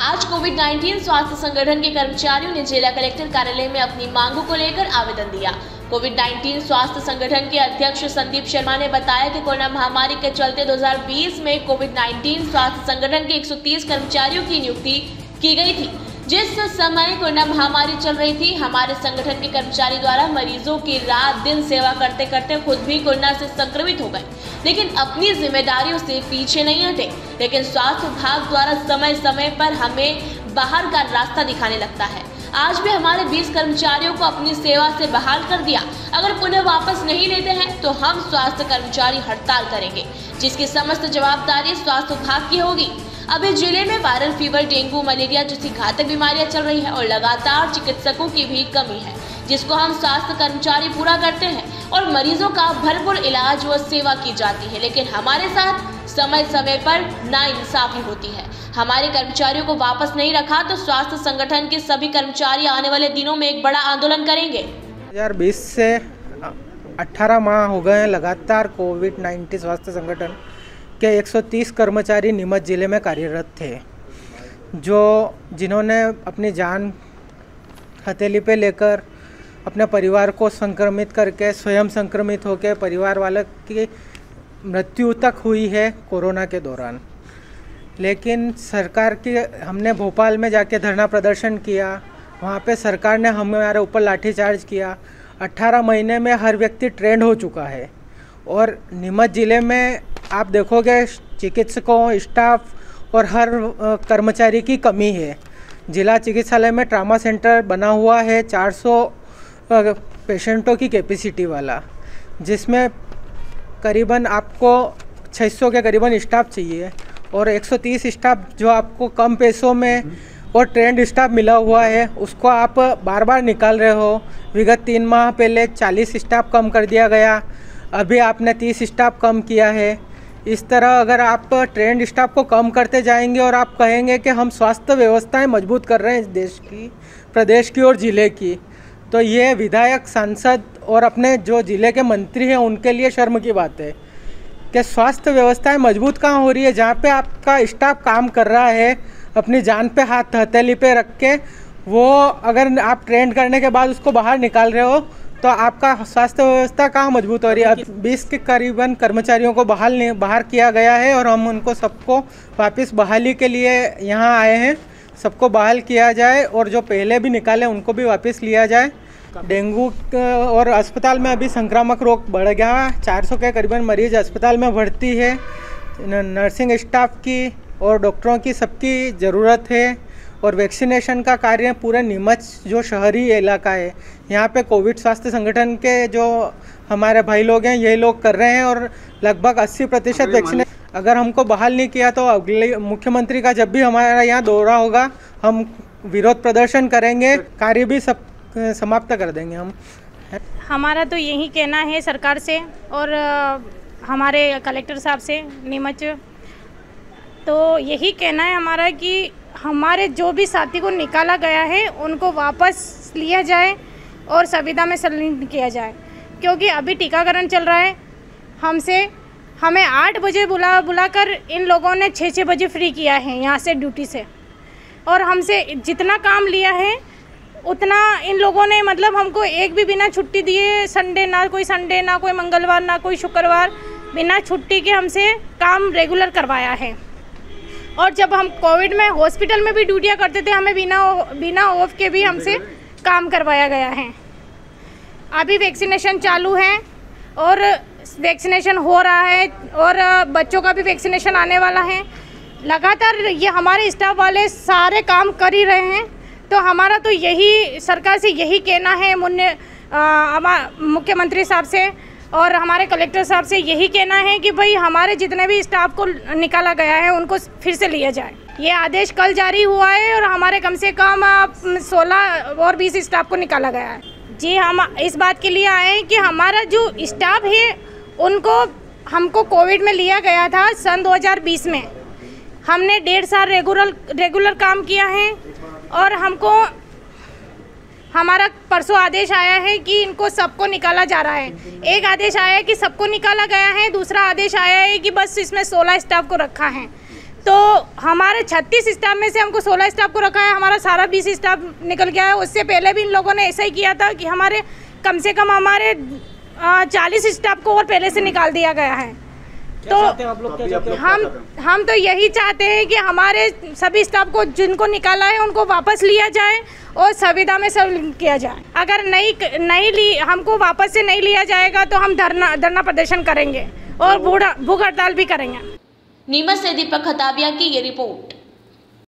आज कोविड 19 स्वास्थ्य संगठन के कर्मचारियों ने जिला कलेक्टर कार्यालय में अपनी मांगों को लेकर आवेदन दिया। कोविड 19 स्वास्थ्य संगठन के अध्यक्ष संदीप शर्मा ने बताया कि कोरोना महामारी के चलते 2020 में कोविड 19 स्वास्थ्य संगठन के 130 कर्मचारियों की नियुक्ति की गई थी। जिस समय कोरोना महामारी चल रही थी, हमारे संगठन के कर्मचारी द्वारा मरीजों की रात दिन सेवा करते करते खुद भी कोरोना से संक्रमित हो गए। लेकिन अपनी जिम्मेदारियों से पीछे नहीं हटे, लेकिन स्वास्थ्य विभाग द्वारा समय समय पर हमें बाहर का रास्ता दिखाने लगता है। आज भी हमारे 20 कर्मचारियों को अपनी सेवा से बहाल कर दिया। अगर पुनः वापस नहीं लेते हैं तो हम स्वास्थ्य कर्मचारी हड़ताल करेंगे, जिसकी समस्त जवाबदारी स्वास्थ्य विभाग की होगी। अभी ज़िले में वायरल फीवर, डेंगू, मलेरिया जैसी घातक बीमारियाँ चल रही है और लगातार चिकित्सकों की भी कमी है, जिसको हम स्वास्थ्य कर्मचारी पूरा करते हैं और मरीजों का भरपूर इलाज व सेवा की जाती है। लेकिन हमारे साथ समय समय पर नाइंसाफी होती है। हमारे कर्मचारियों को वापस नहीं रखा तो स्वास्थ्य संगठन के सभी कर्मचारी आने वाले दिनों में एक बड़ा आंदोलन करेंगे। 2020 से 18 माह हो गए हैं लगातार कोविड 19 स्वास्थ्य संगठन के 130 कर्मचारी नीमच ज़िले में कार्यरत थे, जो जिन्होंने अपनी जान हथेली पे लेकर अपने परिवार को संक्रमित करके, स्वयं संक्रमित होकर परिवार वालों की मृत्यु तक हुई है कोरोना के दौरान। लेकिन सरकार की, हमने भोपाल में जाके धरना प्रदर्शन किया, वहाँ पे सरकार ने हमारे ऊपर लाठीचार्ज किया। 18 महीने में हर व्यक्ति ट्रेंड हो चुका है और नीमच ज़िले में आप देखोगे, चिकित्सकों, स्टाफ और हर कर्मचारी की कमी है। जिला चिकित्सालय में ट्रामा सेंटर बना हुआ है 400 पेशेंटों की कैपेसिटी वाला, जिसमें करीबन आपको 600 के करीबन स्टाफ चाहिए और 130 स्टाफ जो आपको कम पैसों में और ट्रेंड स्टाफ मिला हुआ है, उसको आप बार बार निकाल रहे हो। विगत तीन माह पहले 40 स्टाफ कम कर दिया गया, अभी आपने 30 स्टाफ कम किया है। इस तरह अगर आप ट्रेंड स्टाफ को कम करते जाएँगे और आप कहेंगे कि हम स्वास्थ्य व्यवस्थाएँ मज़बूत कर रहे हैं इस देश की, प्रदेश की और ज़िले की तो ये विधायक, सांसद और अपने जो ज़िले के मंत्री हैं, उनके लिए शर्म की बात है कि स्वास्थ्य व्यवस्थाएँ मज़बूत कहाँ हो रही है, जहाँ पे आपका स्टाफ काम कर रहा है, अपनी जान पे हाथ, हथेली पे रख के, वो अगर आप ट्रेंड करने के बाद उसको बाहर निकाल रहे हो तो आपका स्वास्थ्य व्यवस्था कहाँ मज़बूत हो रही है? अब बीस के करीबन कर्मचारियों को बहाल बाहर किया गया है और हम उनको सबको वापस बहाली के लिए यहाँ आए हैं। सबको बहाल किया जाए और जो पहले भी निकाले उनको भी वापस लिया जाए। डेंगू और अस्पताल में अभी संक्रामक रोग बढ़ गया 400 के करीबन मरीज़ अस्पताल में भर्ती है। नर्सिंग स्टाफ की और डॉक्टरों की सबकी ज़रूरत है। और वैक्सीनेशन का कार्य पूरे नीमच जो शहरी इलाका है यहाँ पे कोविड स्वास्थ्य संगठन के जो हमारे भाई लोग हैं यही लोग कर रहे हैं और लगभग 80 प्रतिशत वैक्सीने अगर हमको बहाल नहीं किया तो अगले मुख्यमंत्री का जब भी हमारा यहाँ दौरा होगा हम विरोध प्रदर्शन करेंगे कार्य भी सब समाप्त कर देंगे हम। हमारा तो यही कहना है सरकार से और हमारे कलेक्टर साहब से नीमच तो यही कहना है हमारा कि हमारे जो भी साथी को निकाला गया है, उनको वापस लिया जाए और संविदा में संलग्न किया जाए। क्योंकि अभी टीकाकरण चल रहा है। हमसे, हमें आठ बजे बुला, बुलाकर इन लोगों ने छः छः बजे फ्री किया है, यहाँ से ड्यूटी से। और हमसे जितना काम लिया है, उतना इन लोगों ने मतलब हमको एक भी बिना छुट्टी दिए, संडे ना कोई संडे, ना कोई मंगलवार, ना कोई शुक्रवार, बिना छुट्टी के हमसे काम रेगुलर करवाया है। और जब हम कोविड में हॉस्पिटल में भी ड्यूटियाँ करते थे, हमें बिना बिना ऑफ़ के भी हमसे काम करवाया गया है। अभी वैक्सीनेशन चालू है और वैक्सीनेशन हो रहा है और बच्चों का भी वैक्सीनेशन आने वाला है। लगातार ये हमारे स्टाफ वाले सारे काम कर ही रहे हैं तो हमारा तो यही, सरकार से यही कहना है, मुन्ने मुख्यमंत्री साहब से और हमारे कलेक्टर साहब से यही कहना है कि भाई, हमारे जितने भी स्टाफ को निकाला गया है, उनको फिर से लिया जाए। ये आदेश कल जारी हुआ है और हमारे कम से कम सोलह और बीस स्टाफ को निकाला गया है। जी, हम इस बात के लिए आए हैं कि हमारा जो स्टाफ है, उनको हमको कोविड में लिया गया था सन 2020 में। हमने डेढ़ साल रेगुलर रेगुलर काम किया है और हमको हमारा परसों आदेश आया है कि इनको सबको निकाला जा रहा है। एक आदेश आया है कि सबको निकाला गया है, दूसरा आदेश आया है कि बस इसमें सोलह स्टाफ को रखा है। तो हमारे 36 स्टाफ में से हमको 16 स्टाफ को रखा है, हमारा सारा 20 स्टाफ निकल गया है। उससे पहले भी इन लोगों ने ऐसा ही किया था कि हमारे कम से कम हमारे चालीस स्टाफ को और पहले से निकाल दिया गया है। तो आप लोग? क्या चाहते हम हम तो यही चाहते हैं कि हमारे सभी स्टाफ को जिनको निकाला है उनको वापस लिया जाए और संविदा में सब किया जाए। अगर नहीं नहीं ली हमको वापस से नहीं लिया जाएगा तो हम धरना धरना प्रदर्शन करेंगे और भूख हड़ताल भी करेंगे। नीमच से दीपक खताबिया की ये रिपोर्ट।